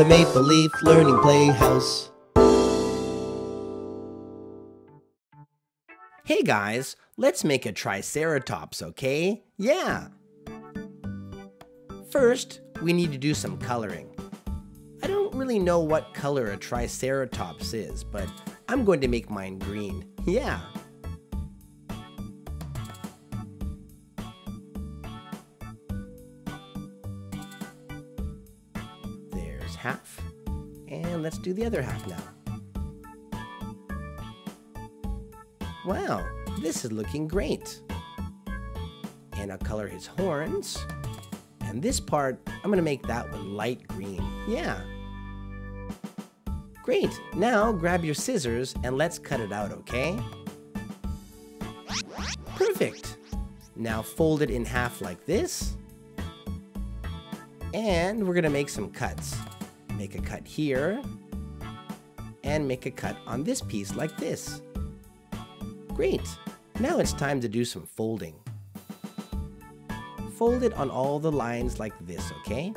the Maple Leaf Learning Playhouse. Hey guys, let's make a Triceratops, okay? Yeah! First, we need to do some coloring. I don't really know what color a Triceratops is, but I'm going to make mine green. Yeah! Half. And let's do the other half now. Wow, this is looking great. And I'll color his horns. And this part, I'm gonna make that one light green. Yeah. Great, now grab your scissors and let's cut it out, okay? Perfect. Now fold it in half like this. And we're gonna make some cuts. Make a cut here. And make a cut on this piece like this. Great! Now it's time to do some folding. Fold it on all the lines like this, okay?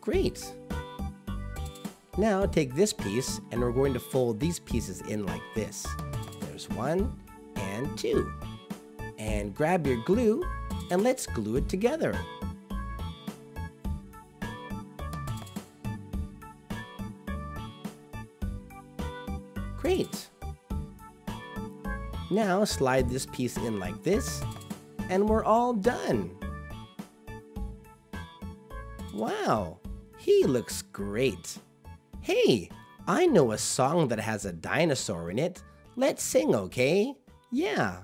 Great! Now take this piece and we're going to fold these pieces in like this. There's one and two. And grab your glue and let's glue it together. Great! Now slide this piece in like this, and we're all done. Wow, he looks great. Hey, I know a song that has a dinosaur in it. Let's sing, okay? Yeah.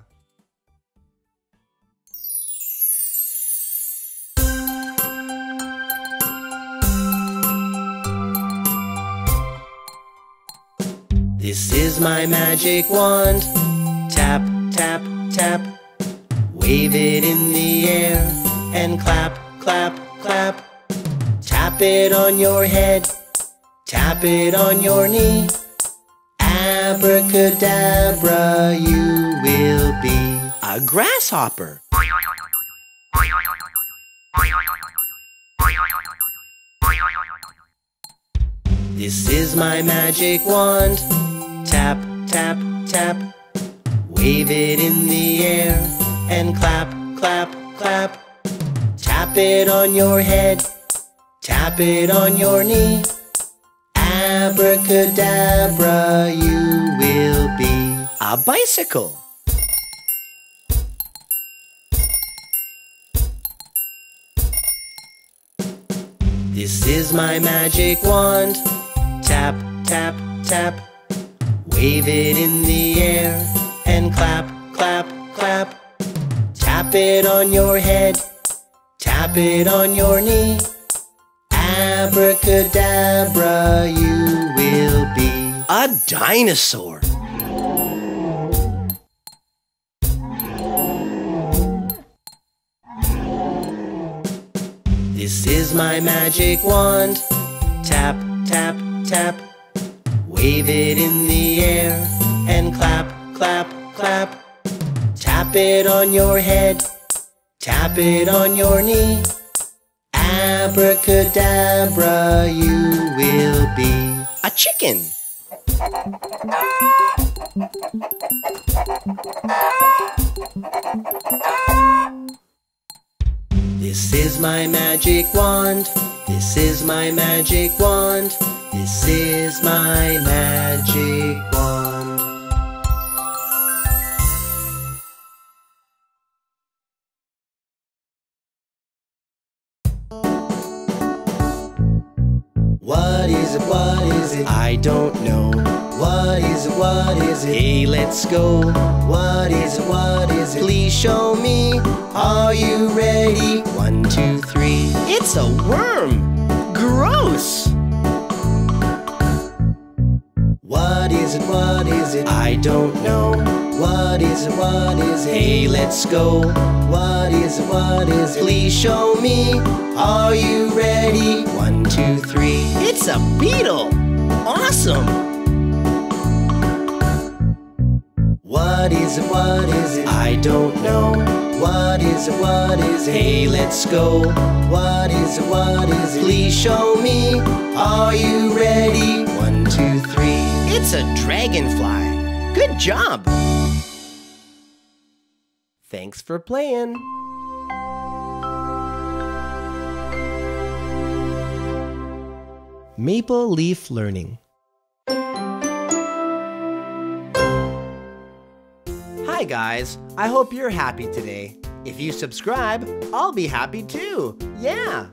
This is my magic wand. Tap, tap, tap. Wave it in the air and clap, clap, clap. Tap it on your head. Tap it on your knee. Abracadabra, you will be a grasshopper. This is my magic wand. Tap, tap, tap. Wave it in the air and clap, clap, clap. Tap it on your head. Tap it on your knee. Abracadabra, you will be a bicycle. This is my magic wand. Tap, tap, tap. Wave it in the air and clap, clap, clap. Tap it on your head. Tap it on your knee. Abracadabra, you will be a dinosaur. This is my magic wand. Tap, tap, tap. Wave it in the air and clap, clap, clap. Tap it on your head. Tap it on your knee. Abracadabra, you will be a chicken. This is my magic wand. This is my magic wand. This is my magic wand. What is it? What is it? I don't know. What is it? What is it? Hey, let's go. What is it? What is it? Please show me. Are you ready? One, two, three. It's a worm. Gross. I don't know. What is it? What is it? Hey, let's go. What is it? What is it? Please show me. Are you ready? One, two, three. It's a beetle. Awesome. What is it? What is it? I don't know. What is it? What is it? Hey, let's go. What is it? What is it? Please show me. Are you ready? One, two, three. It's a dragonfly. Good job. Thanks for playing. Maple Leaf Learning. Hi guys, I hope you're happy today. If you subscribe, I'll be happy too. Yeah.